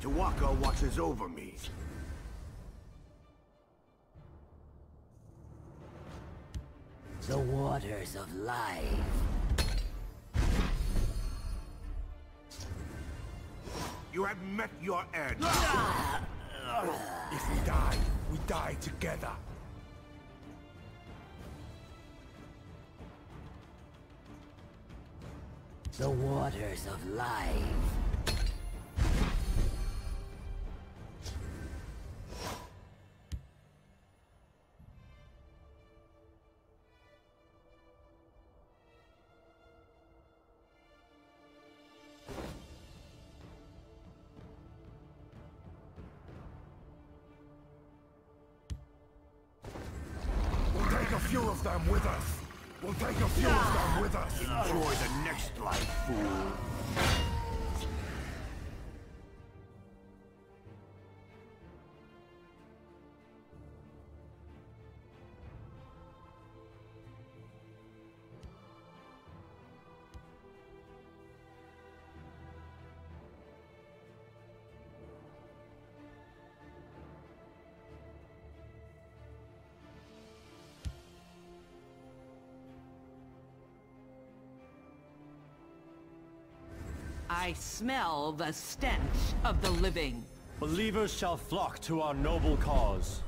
Tu'whacca watches over me. The waters of life. You have met your end. If we die, we die together. The waters of life. Few of them with us. We'll take a few of them with us. Enjoy the next life, fool. I smell the stench of the living. Believers shall flock to our noble cause.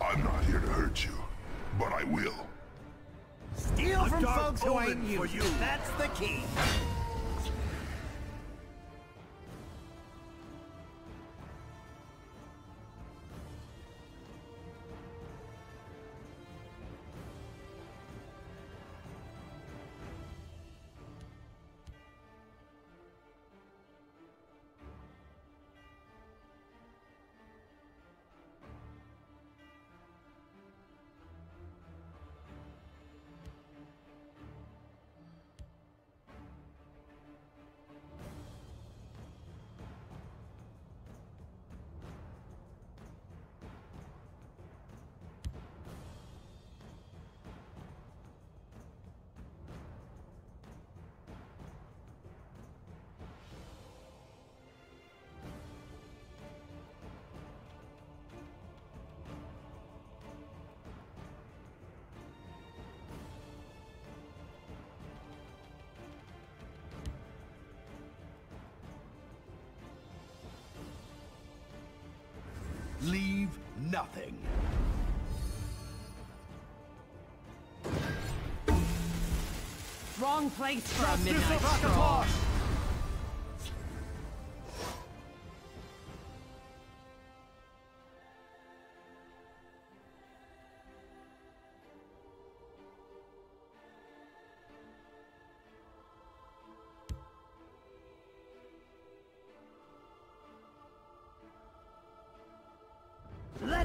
I'm not here to hurt you, but I will. Steal from folks who ain't you. you. That's the key. Leave nothing. Wrong place for a midnight stroll.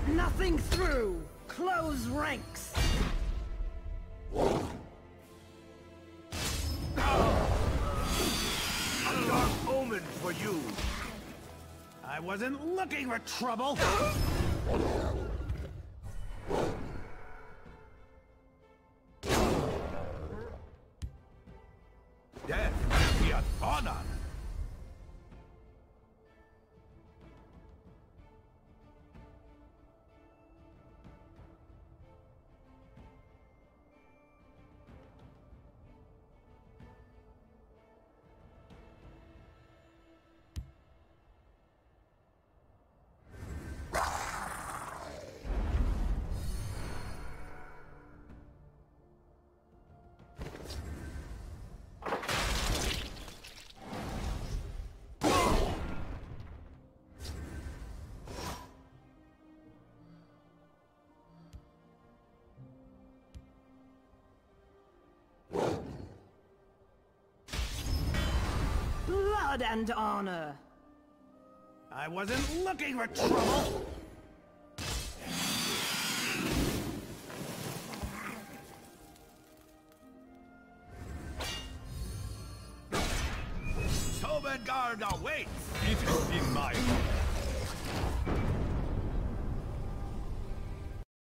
Nothing through. Close ranks. A dark omen for you. I wasn't looking for trouble. Blood and honor. I wasn't looking for trouble. Sovngarde awaits! It will be my honor.